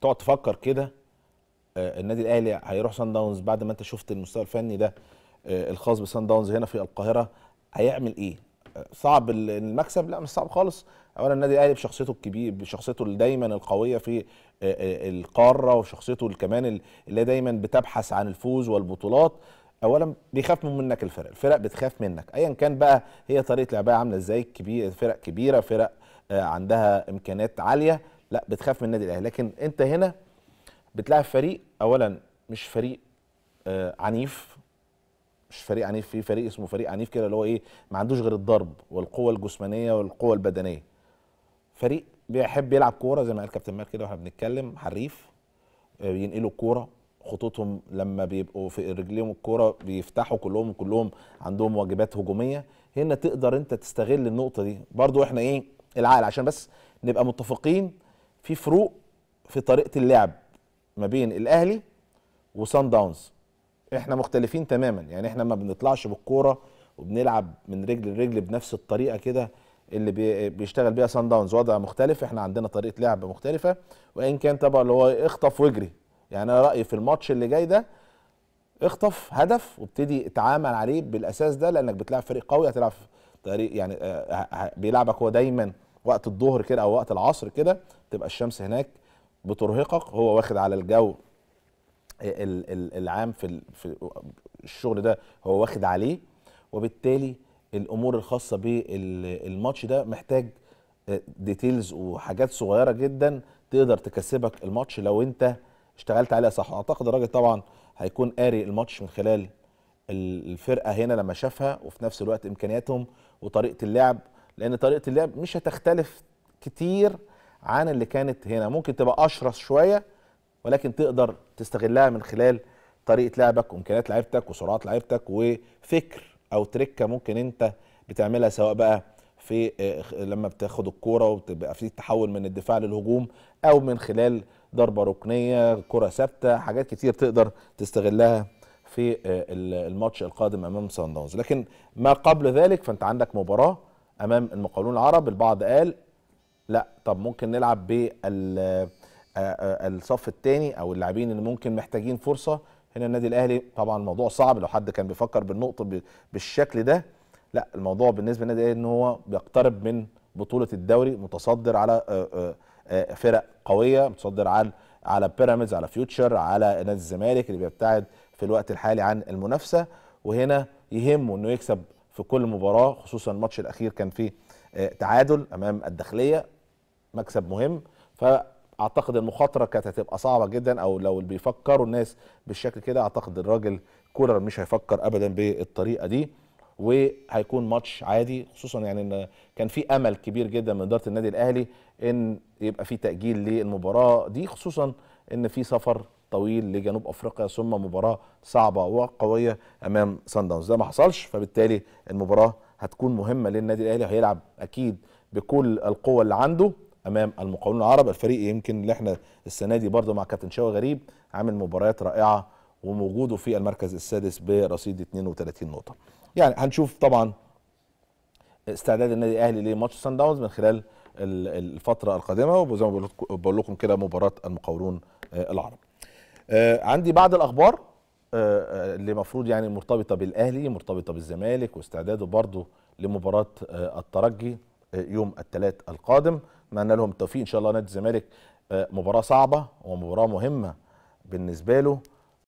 تقعد تفكر كده آه، النادي الأهلي هيروح سان داونز بعد ما انت شفت المستوى الفني ده آه، الخاص بسان داونز هنا في القاهرة هيعمل إيه؟ آه، صعب ال- المكسب؟ لا مش صعب خالص. اولا النادي الأهلي بشخصيته الكبير بشخصيته دايما القوية في القارة وشخصيته كمان ال- اللي دايما بتبحث عن الفوز والبطولات. اولا بيخاف من منك الفرق الفرق بتخاف منك. ايا كان بقى هي طريقة لعبها عاملة إزاي؟ كبير فرق كبيرة فرق عندها إمكانيات عالية. لا بتخاف من النادي الأهلي. لكن أنت هنا بتلاعب فريق اولا مش فريق آه عنيف مش فريق عنيف في فريق اسمه فريق عنيف كده اللي هو إيه ما عندوش غير الضرب والقوة الجسمانية والقوة البدنية. فريق بيحب يلعب كورة زي ما قال كابتن مال كده وإحنا بنتكلم حريف آه، بينقلوا الكورة خطوطهم لما بيبقوا في رجليهم الكورة بيفتحوا كلهم كلهم عندهم واجبات هجومية. هنا تقدر أنت تستغل النقطة دي. برضو إحنا إيه العقل عشان بس نبقى متفقين في فروق في طريقة اللعب ما بين الأهلي وسان داونز. إحنا مختلفين تماما يعني إحنا ما بنطلعش بالكورة وبنلعب من رجل لرجل بنفس الطريقة كده اللي بي- بيشتغل بيها سان داونز. وضع مختلف إحنا عندنا طريقة لعب مختلفة. وإن كان طبعا اللي هو اخطف واجري. يعني أنا رأيي في الماتش اللي جاي ده اخطف هدف وابتدي اتعامل عليه بالأساس ده لأنك بتلعب فريق قوي هتلعب في طريق يعني آه، بيلعبك هو دايما وقت الظهر كده أو وقت العصر كده تبقى الشمس هناك بترهقك هو واخد على الجو ال- ال- العام في ال- في الشغل ده هو واخد عليه وبالتالي الأمور الخاصة بالماتش ده محتاج ديتيلز وحاجات صغيرة جدا تقدر تكسبك الماتش لو أنت اشتغلت عليها صح. أعتقد الراجل طبعا هيكون قاري الماتش من خلال ال- الفرقة هنا لما شافها وفي نفس الوقت إمكانياتهم وطريقة اللعب لأن طريقة اللعب مش هتختلف كتير عن اللي كانت هنا. ممكن تبقى أشرس شوية ولكن تقدر تستغلها من خلال طريقة لعبك وإمكانيات لعيبتك وسرعات لعيبتك وفكر أو تركة ممكن أنت بتعملها سواء بقى في آه، لما بتاخد الكورة وتبقى في تحول من الدفاع للهجوم أو من خلال ضربة ركنية كرة ثابتة حاجات كتير تقدر تستغلها في آه، ال- الماتش القادم أمام سان داونز. لكن ما قبل ذلك فأنت عندك مباراة أمام المقاولون العرب البعض قال لا طب ممكن نلعب بال الصف الثاني أو اللاعبين اللي ممكن محتاجين فرصة. هنا النادي الأهلي طبعا الموضوع صعب لو حد كان بيفكر بالنقطة بالشكل ده لا الموضوع بالنسبة للنادي الأهلي إن هو بيقترب من بطولة الدوري متصدر على فرق قوية متصدر على على بيراميدز على فيوتشر على نادي الزمالك اللي بيبتعد في الوقت الحالي عن المنافسة. وهنا يهمه إنه يكسب في كل مباراة خصوصا الماتش الأخير كان فيه آه، تعادل أمام الداخلية مكسب مهم. فأعتقد المخاطرة كانت هتبقى صعبة جدا أو لو بيفكروا الناس بالشكل كده أعتقد الراجل كولر مش هيفكر ابدا بالطريقة دي وهيكون ماتش عادي. خصوصا يعني إن كان في أمل كبير جدا من إدارة النادي الأهلي إن يبقى في تأجيل للمباراة دي خصوصا إن في سفر طويل لجنوب أفريقيا ثم مباراة صعبة وقوية أمام سان داونز. ده ما حصلش فبالتالي المباراة هتكون مهمة للنادي الأهلي هيلعب أكيد بكل القوة اللي عنده أمام المقاولون العرب. الفريق يمكن اللي إحنا السنة دي برضه مع كابتن شوقي غريب عامل مباريات رائعة وموجوده في المركز السادس برصيد 32 نقطة. يعني هنشوف طبعا استعداد النادي الأهلي لماتش سان داونز من خلال ال- الفترة القادمة وزي ما بقول لكم- كده مباراة المقاولون العرب. عندي بعض الأخبار آه، آه، اللي المفروض يعني مرتبطة بالأهلي مرتبطة بالزمالك واستعداده برضه لمباراة آه، الترجي آه، يوم الثلاث القادم. اتمنى لهم التوفيق. إن شاء الله نادي الزمالك آه، مباراة صعبة ومباراة مهمة بالنسبة له.